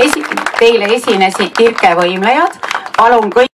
esi, teile esinesid tõrkevõimlejad. palun kõik.